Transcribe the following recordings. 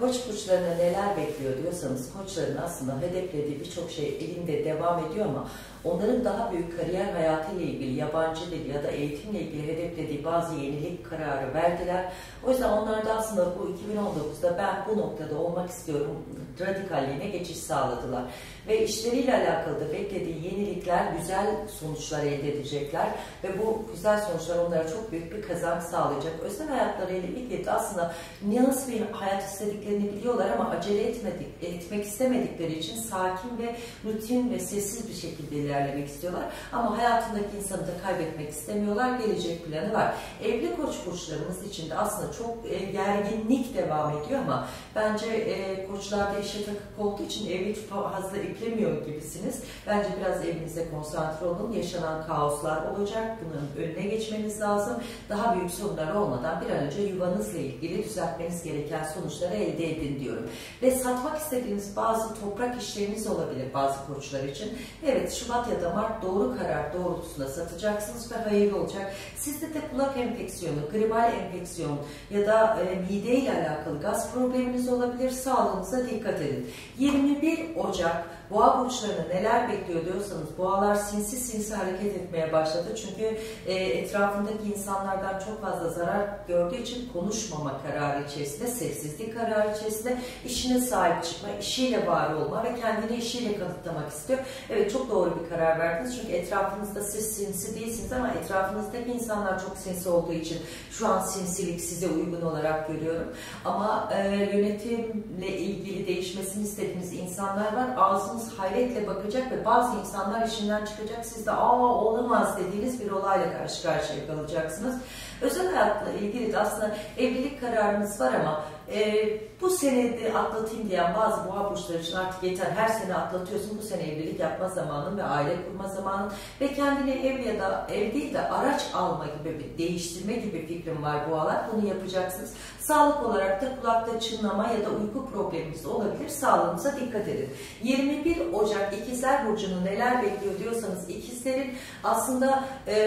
Koç burçlarına neler bekliyor diyorsanız koçların aslında hedeflediği birçok şey elinde devam ediyor ama onların daha büyük kariyer hayatıyla ilgili yabancı dil ya da eğitimle ilgili hedeflediği bazı yenilik kararı verdiler. O yüzden onlar da aslında bu 2019'da ben bu noktada olmak istiyorum radikalliğine geçiş sağladılar. Ve işleriyle alakalı da beklediği yenilikler, güzel sonuçlar elde edecekler ve bu güzel sonuçlar onlara çok büyük bir kazanç sağlayacak. Özel hayatlarıyla ilgili de aslında nasıl bir hayat istediklerini biliyorlar ama acele etmedik, etmek istemedikleri için sakin ve rutin ve sessiz bir şekilde ilerlemek istiyorlar. Ama hayatındaki insanı da kaybetmek istemiyorlar. Gelecek planı var. Evli koç burçlarımız için de aslında çok e, gerginlik devam ediyor ama bence e, koçlarda işe takık olduğu için evli fazla iplemiyor gibisiniz. Bence biraz evinize konsantre olun. Yaşanan kaoslar olacak. Bunun önüne geçmeniz lazım. Daha büyük sorunlar olmadan bir an önce yuvanızla ilgili düzeltmeniz gereken sonuçları elde edin diyorum. Ve satmak istediğiniz bazı toprak işleriniz olabilir bazı koçlar için. Evet Şubat ya da Mart doğru karar doğrultusunda satacaksınız ve hayırlı olacak. Sizde de kulak enfeksiyonu, gribal enfeksiyon ya da e, mide ile alakalı gaz probleminiz olabilir. Sağlığınıza dikkat edin. 21 Ocak Boğa burçlarını neler bekliyor diyorsanız boğalar sinsi sinsi hareket etmeye başladı. Çünkü e, etrafındaki insanlardan çok fazla zarar gördüğü için konuşmama kararı içerisinde, sessizlik kararı içerisinde işine sahip çıkma, işiyle var olma ve kendini işiyle kanıtlamak istiyor. Evet çok doğru bir karar verdiniz. Çünkü etrafınızda siz sinsi değilsiniz ama etrafınızdaki insanlar çok sinsi olduğu için şu an sinsilik size uygun olarak görüyorum. Ama e, yönetimle ilgili değişmesini istediğiniz insanlar var. Ağzını etrafınız hayretle bakacak ve bazı insanlar işinden çıkacak. Siz de aa olamaz dediğiniz bir olayla karşı karşıya kalacaksınız. Özel hayatla ilgili de aslında evlilik kararınız var ama e, bu senede atlatayım diyen bazı boğa burçları için artık yeter. Her sene atlatıyorsun. Bu sene evlilik yapma zamanın ve aile kurma zamanın ve kendini ev ya da ev değil de araç alma gibi bir değiştirme gibi fikrim var boğalar. Bunu yapacaksınız. Sağlık olarak da kulakta çınlama ya da uyku probleminiz olabilir. Sağlığınıza dikkat edin. 21 Ocak ikizler burcunu neler bekliyor diyorsanız ikizlerin aslında e,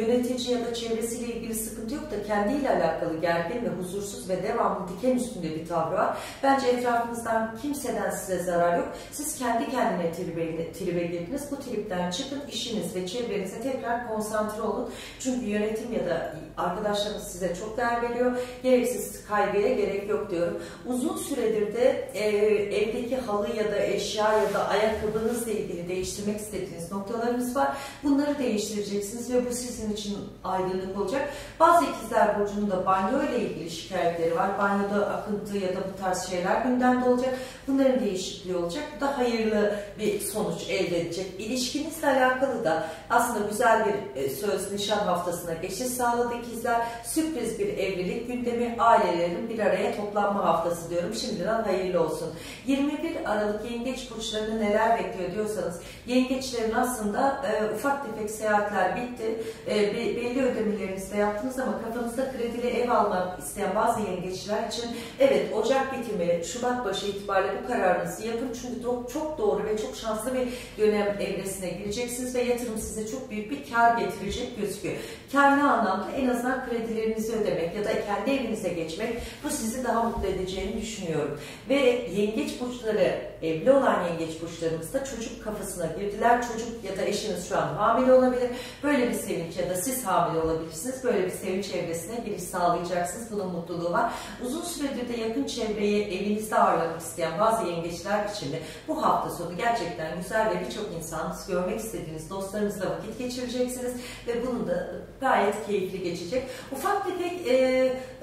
yönetici ya da çevresiyle ilgili sıkıntı yok da kendiyle alakalı gergin ve huzursuz ve devamlı diken üstünde bir tavrı var. Bence etrafınızdan kimseden size zarar yok. Siz kendi kendine tribe, tribe girdiniz. Bu tripten çıkın. işiniz ve çevrenize tekrar konsantre olun. Çünkü yönetim ya da arkadaşlarınız size çok değer veriyor. Gereksiz kaygıya gerek yok diyorum. Uzun süredir de e, evdeki halı ya da eşya ya da ayakkabınızla ilgili değiştirmek istediğiniz noktalarınız var. Bunları değiştireceksiniz ve bu sizin için aydınlık olacak. Bazı ikizler burcunun da banyo ile ilgili şikayetleri var. Banyoda akıntı ya da bu tarz şeyler gündemde olacak. Bunların değişikliği olacak. Bu da hayırlı bir sonuç elde edecek. İlişkinizle alakalı da aslında güzel bir e, söz nişan haftasına geçiş sağladı ikizler. Sürpriz bir evlilik gündemi, ailelerin bir araya toplanma haftası diyorum. Şimdiden hayırlı olsun. 21 Aralık yengeç burçlarını neler bekliyor diyorsanız yengeçlerin aslında e, ufak tefek seyahatler bitti. E, belli ödemelerinizi de yaptınız ama kafanızda kredili ev almak isteyen bazı yengeçler için evet Ocak bitimi, Şubat başı itibariyle bu kararınızı yapın. Çünkü çok, çok doğru ve çok şanslı bir dönem evresine gireceksiniz ve yatırım size çok büyük bir kar getirecek gözüküyor. Kar ne anlamda? En azından kredilerinizi ödemek ya da kendi evinize geçmek bu sizi daha mutlu edeceğini düşünüyorum. Ve yengeç burçları, evli olan yengeç burçlarımızda çocuk kafasına girdiler. Çocuk ya da eşiniz şu an hamile olabilir. Böyle bir sevinç ya da siz hamile olabilirsiniz. Böyle bir sevinç evresine giriş sağlayacaksınız. Bunun mutluluğu var. Uzun süredir de yakın çevreyi evinizde ağırlamak isteyen bazı yengeçler için de bu hafta sonu gerçekten güzel ve birçok insan görmek istediğiniz dostlarınızla vakit geçireceksiniz ve bunun da gayet keyifli geçecek. Ufak tefek e,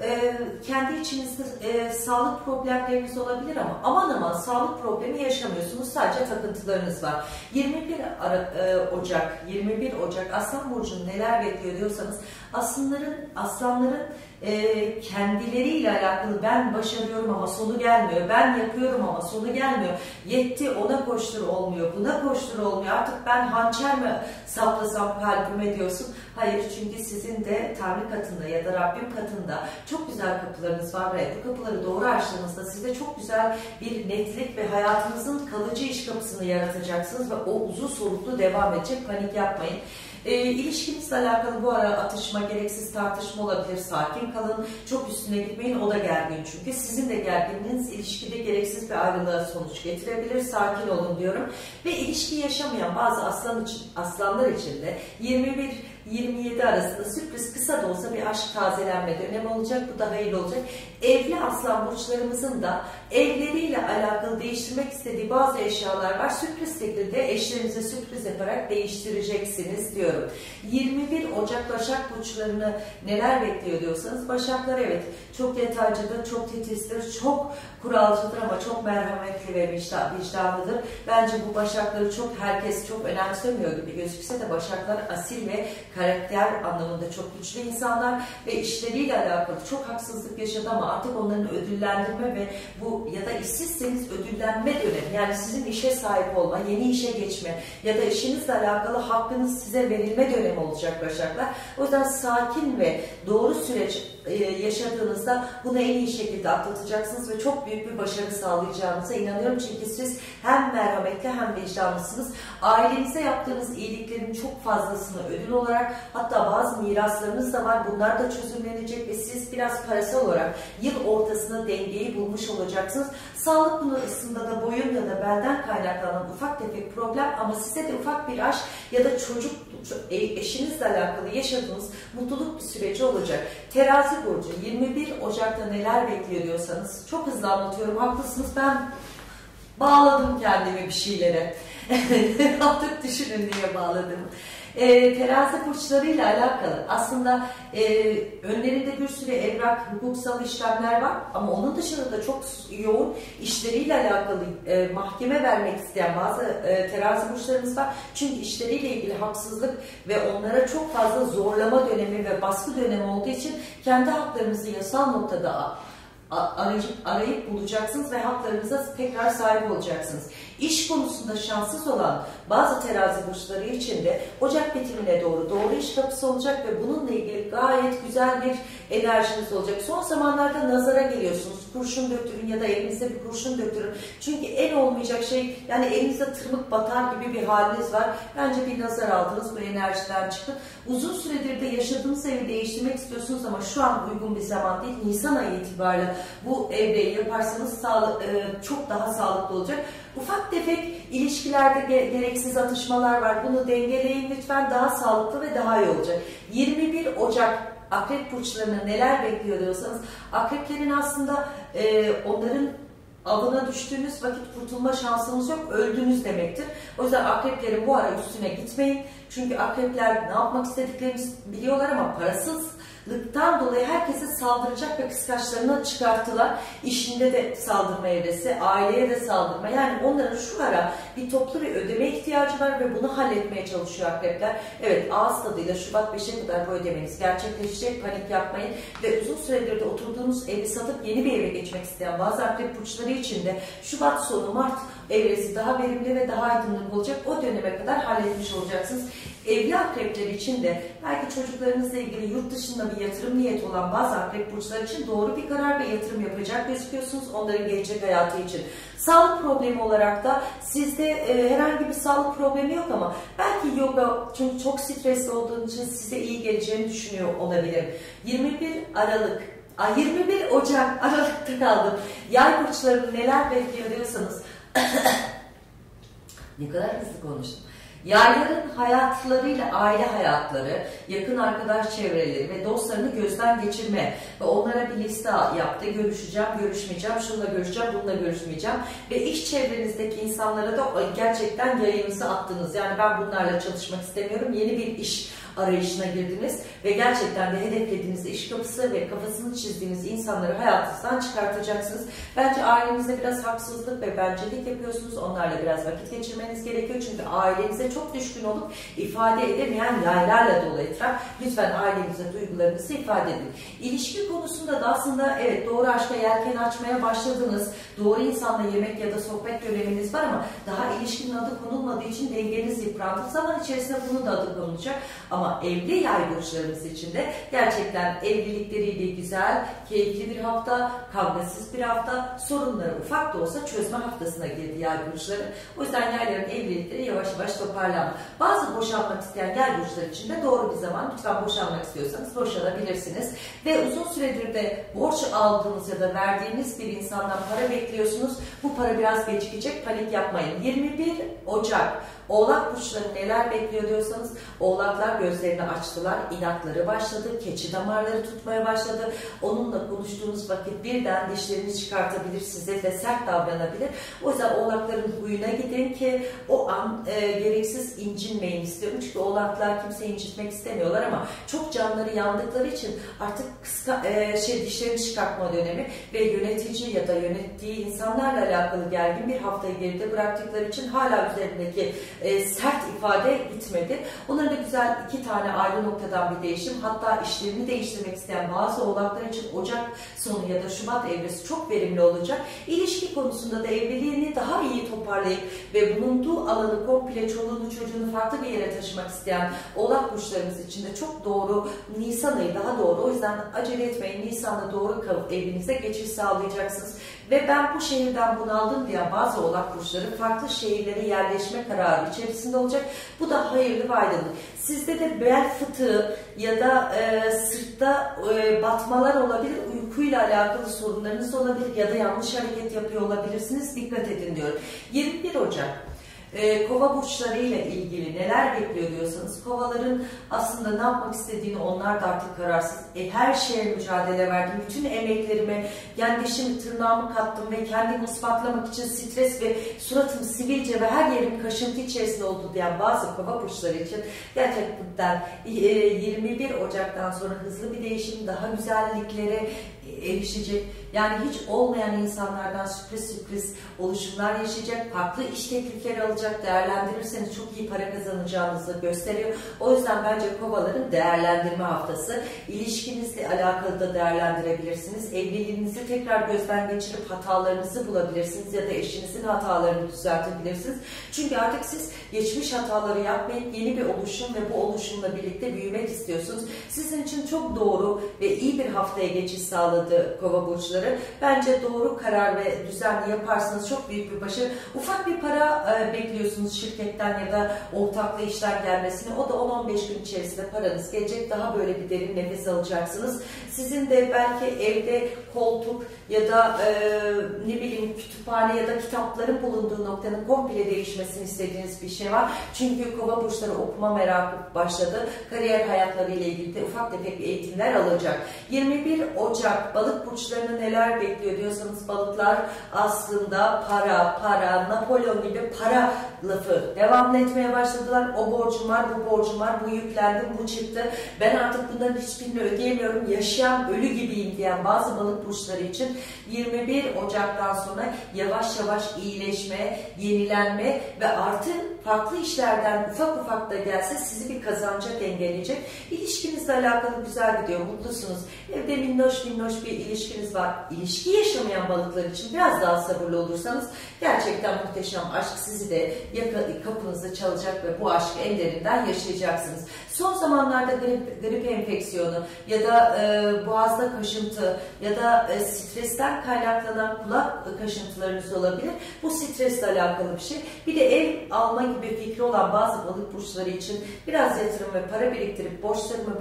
e, kendi içinizde e, sağlık problemleriniz olabilir ama aman aman sağlık problemi yaşamıyorsunuz. Sadece takıntılarınız var. 21 Ara, e, Ocak, 21 Ocak Aslan Burcu'nu neler bekliyor diyorsanız aslanların, aslanların e, kendileriyle alakalı ben başarıyorum ama sonu gelmiyor, ben yapıyorum ama sonu gelmiyor, yetti ona koştur olmuyor, buna koştur olmuyor, artık ben hançer mi saplasam kalbime diyorsun. Hayır çünkü sizin de Tanrı katında ya da Rabbim katında çok güzel kapılarınız var ve bu kapıları doğru açtığınızda size çok güzel bir netlik ve hayatınızın kalıcı iş kapısını yaratacaksınız ve o uzun soluklu devam edecek. Panik yapmayın. E, ilişkinizle alakalı bu ara atışma, gereksiz tartışma olabilir. Sakin kalın. Çok üstüne gitmeyin. O da gergin çünkü. Sizin de gerginliğiniz ilişkide gereksiz bir ayrılığa sonuç getirebilir. Sakin olun diyorum. Ve ilişki yaşamayan bazı aslan için, aslanlar için de 21 27 arasında sürpriz kısa da olsa bir aşk tazelenme dönemi olacak. Bu da hayırlı olacak. Evli aslan burçlarımızın da evleriyle alakalı değiştirmek istediği bazı eşyalar var. Sürpriz şekilde eşlerinize sürpriz yaparak değiştireceksiniz diyorum. 21 Ocak Başak burçlarını neler bekliyor diyorsanız Başaklar evet çok detaycıdır, çok titizdir, çok kuralcıdır ama çok merhametli ve vicdanlıdır. Bence bu Başakları çok herkes çok önemsemiyor gibi gözükse de Başaklar asil ve karakter anlamında çok güçlü insanlar ve işleriyle alakalı çok haksızlık yaşadı ama artık onların ödüllendirme ve bu ya da işsizseniz ödüllenme dönemi yani sizin işe sahip olma, yeni işe geçme ya da işinizle alakalı hakkınız size verilme dönemi olacak Başaklar. O yüzden sakin ve doğru süreç yaşadığınızda bunu en iyi şekilde atlatacaksınız ve çok büyük bir başarı sağlayacağınıza inanıyorum. Çünkü siz hem merhametli hem vicdanlısınız. Ailenize yaptığınız iyiliklerin çok fazlasını ödül olarak hatta bazı miraslarınız da var. Bunlar da çözümlenecek ve siz biraz parasal olarak yıl ortasında dengeyi bulmuş olacaksınız. Sağlık konusunda da boyun ya da belden kaynaklanan ufak tefek problem ama size de ufak bir aşk ya da çocuk e, eşinizle alakalı yaşadığınız mutluluk bir süreci olacak. Terazi burcu 21 Ocak'ta neler bekliyor diyorsanız çok hızlı anlatıyorum. Haklısınız ben bağladım kendimi bir şeylere. Artık düşünün diye bağladım e, terazi burçlarıyla alakalı aslında e, önlerinde bir sürü evrak, hukuksal işlemler var ama onun dışında da çok yoğun işleriyle alakalı e, mahkeme vermek isteyen bazı e, terazi burçlarımız var. Çünkü işleriyle ilgili haksızlık ve onlara çok fazla zorlama dönemi ve baskı dönemi olduğu için kendi haklarınızı yasal noktada arayıp, arayıp bulacaksınız ve haklarınıza tekrar sahip olacaksınız. İş konusunda şanssız olan bazı terazi burçları için de Ocak bitimine doğru doğru iş kapısı olacak ve bununla ilgili gayet güzel bir enerjiniz olacak. Son zamanlarda nazara geliyorsunuz. Kurşun döktürün ya da elinizde bir kurşun döktürün. Çünkü en olmayacak şey yani elinizde tırmık batar gibi bir haliniz var. Bence bir nazar aldınız bu enerjiden çıkın. Uzun süredir de yaşadığınız evi değiştirmek istiyorsunuz ama şu an uygun bir zaman değil. Nisan ayı itibariyle bu evreyi yaparsanız sağlık, e, çok daha sağlıklı olacak. Ufak tefek ilişkilerde gereksiz atışmalar var. Bunu dengeleyin lütfen. Daha sağlıklı ve daha iyi olacak. 21 Ocak akrep burçlarını neler bekliyor diyorsanız akreplerin aslında e, onların avına düştüğünüz vakit kurtulma şansınız yok, öldünüz demektir. O yüzden akreplerin bu ara üstüne gitmeyin. Çünkü akrepler ne yapmak istediklerini biliyorlar ama parasız lıktan dolayı herkese saldıracak ve kıskaçlarına çıkarttılar. İşinde de saldırma evresi, aileye de saldırma. Yani onların şu ara bir toplu bir ödeme ihtiyacı var ve bunu halletmeye çalışıyor akrepler. Evet ağız tadıyla Şubat 5'e kadar bu ödemeniz gerçekleşecek. Panik yapmayın ve uzun süredir de oturduğunuz evi satıp yeni bir eve geçmek isteyen bazı akrep burçları için de Şubat sonu Mart evresi daha verimli ve daha aydınlık olacak. O döneme kadar halletmiş olacaksınız. Evli akrepler için de belki çocuklarınızla ilgili yurt dışında bir yatırım niyeti olan bazı akrep burçlar için doğru bir karar ve yatırım yapacak gözüküyorsunuz onların gelecek hayatı için. Sağlık problemi olarak da sizde e, herhangi bir sağlık problemi yok ama belki yoga çünkü çok stresli olduğunuz için size iyi geleceğini düşünüyor olabilirim. 21 Aralık Ay 21 Ocak Aralık'ta kaldım. Yay burçlarını neler bekliyor diyorsanız ne kadar hızlı konuştum. Yayların hayatlarıyla aile hayatları, yakın arkadaş çevreleri ve dostlarını gözden geçirme ve onlara bir liste yaptı. Görüşeceğim, görüşmeyeceğim, şununla görüşeceğim, bununla görüşmeyeceğim ve iş çevrenizdeki insanlara da gerçekten yayınınızı attınız. Yani ben bunlarla çalışmak istemiyorum. Yeni bir iş arayışına girdiniz ve gerçekten de hedeflediğiniz iş kapısı ve kafasını çizdiğiniz insanları hayatınızdan çıkartacaksınız. Bence ailenizde biraz haksızlık ve bencelik yapıyorsunuz. Onlarla biraz vakit geçirmeniz gerekiyor. Çünkü ailenize çok düşkün olup ifade edemeyen yaylarla dolu etraf. Lütfen ailenize duygularınızı ifade edin. İlişki konusunda da aslında evet doğru aşka yelken açmaya başladınız. Doğru insanla yemek ya da sohbet döneminiz var ama daha ilişkinin adı konulmadığı için dengeniz yıprandı. Zaman içerisinde bunu da adı konulacak. Ama Ama evli yay burçlarımız için de gerçekten evlilikleriyle güzel, keyifli bir hafta, kavgasız bir hafta, sorunları ufak da olsa çözme haftasına girdi yay burçları. O yüzden yayların evlilikleri yavaş yavaş toparlandı. Bazı boşanmak isteyen yay burçları için de doğru bir zaman. Lütfen boşanmak istiyorsanız boşanabilirsiniz. Ve uzun süredir de borç aldığınız ya da verdiğiniz bir insandan para bekliyorsunuz. Bu para biraz gecikecek. Panik yapmayın. 21 Ocak Oğlak burçları neler bekliyor diyorsanız oğlaklar gözlerini açtılar, inatları başladı, keçi damarları tutmaya başladı. Onunla konuştuğunuz vakit birden dişlerini çıkartabilir, size de sert davranabilir. O yüzden oğlakların huyuna gidin ki o an e, gereksiz incinmeyin istiyorum. Çünkü oğlaklar kimse incitmek istemiyorlar ama çok canları yandıkları için artık kıska, e, şey dişlerini çıkartma dönemi ve yönetici ya da yönettiği insanlarla alakalı gergin bir haftayı geride bıraktıkları için hala üzerindeki e, sert ifade gitmedi. Onların da güzel iki tane ayrı noktadan bir değişim. Hatta işlerini değiştirmek isteyen bazı oğlaklar için Ocak sonu ya da Şubat evresi çok verimli olacak. İlişki konusunda da evliliğini daha iyi toparlayıp ve bulunduğu alanı komple çoluğunu çocuğunu farklı bir yere taşımak isteyen oğlak burçlarımız için de çok doğru Nisan ayı daha doğru. O yüzden acele etmeyin. Nisan'da doğru evinize geçiş sağlayacaksınız. Ve ben bu şehirden bunaldım diye bazı oğlak burçları farklı şehirlere yerleşme kararı içerisinde olacak. Bu da hayırlı ve aydınlık. Sizde de bel fıtığı ya da e, sırtta e, batmalar olabilir, uykuyla alakalı sorunlarınız olabilir ya da yanlış hareket yapıyor olabilirsiniz. Dikkat edin diyorum. 21 Ocak e, kova burçları ile ilgili neler bekliyor diyorsanız kovaların aslında ne yapmak istediğini onlar da artık kararsız. E, her şeye mücadele verdim. Bütün emeklerimi, yani dişimi, tırnağımı kattım ve kendimi ispatlamak için stres ve suratım sivilce ve her yerim kaşıntı içerisinde oldu diyen bazı kova burçları için gerçekten e, 21 Ocak'tan sonra hızlı bir değişim, daha güzelliklere erişecek. Yani hiç olmayan insanlardan sürpriz sürpriz oluşumlar yaşayacak, farklı iş teklifleri alacak, değerlendirirseniz çok iyi para kazanacağınızı gösteriyor. O yüzden bence kovaların değerlendirme haftası. İlişkinizle alakalı da değerlendirebilirsiniz. Evliliğinizi tekrar gözden geçirip hatalarınızı bulabilirsiniz ya da eşinizin hatalarını düzeltebilirsiniz. Çünkü artık siz geçmiş hataları yapmayıp yeni bir oluşum ve bu oluşumla birlikte büyümek istiyorsunuz. Sizin için çok doğru ve iyi bir haftaya geçiş sağladı kova burçları. Bence doğru karar ve düzenli yaparsanız çok büyük bir başarı. Ufak bir para e, bekliyorsunuz şirketten ya da ortaklı işler gelmesini. O da 10-15 gün içerisinde paranız gelecek. Daha böyle bir derin nefes alacaksınız. Sizin de belki evde koltuk ya da e, ne bileyim kütüphane ya da kitapların bulunduğu noktanın komple değişmesini istediğiniz bir şey var. Çünkü kova burçları okuma merakı başladı. Kariyer hayatları ile ilgili de ufak tefek eğitimler alacak. 21 Ocak balık burçlarını neler bekliyor diyorsanız balıklar aslında para, para, Napolyon gibi para lafı devam etmeye başladılar. O borcum var, bu borcum var, bu yüklendim, bu çıktı. Ben artık bunların hiçbirini ödeyemiyorum. Yaşayan ölü gibiyim diyen bazı balık burçları için 21 Ocak'tan sonra yavaş yavaş iyileşme, yenilenme ve artık farklı işlerden ufak ufak da gelse sizi bir kazanca dengeleyecek. İlişkinizle alakalı güzel gidiyor, mutlusunuz. Evde minnoş minnoş bir ilişkiniz var. İlişki yaşamayan balıklar için biraz daha sabırlı olursanız gerçekten muhteşem aşk sizi de kapınızda çalacak ve bu aşkı en derinden yaşayacaksınız. Son zamanlarda grip, grip enfeksiyonu ya da e, boğazda kaşıntı ya da e, stresten kaynaklanan kulak kaşıntılarınız olabilir. Bu stresle alakalı bir şey. Bir de ev alma gibi fikri olan bazı balık burçları için biraz yatırım ve para biriktirip borçlarımı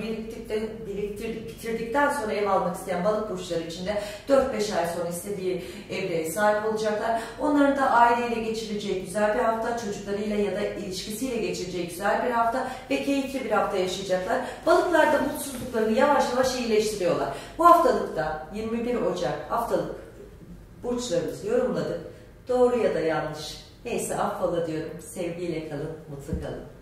biriktirdikten, sonra ev almak isteyen balık burçları için de 4-5 ay sonra istediği evde sahip olacaklar. Onların da aileyle geçireceği güzel bir hafta, çocuklarıyla ya da ilişkisiyle geçireceği güzel bir hafta ve keyifli bir hafta yaşayacaklar. Balıklar da mutsuzluklarını yavaş yavaş iyileştiriyorlar. Bu haftalıkta 21 Ocak haftalık burçlarımızı yorumladık. Doğru ya da yanlış. Neyse affola diyorum. Sevgiyle kalın, mutlu kalın.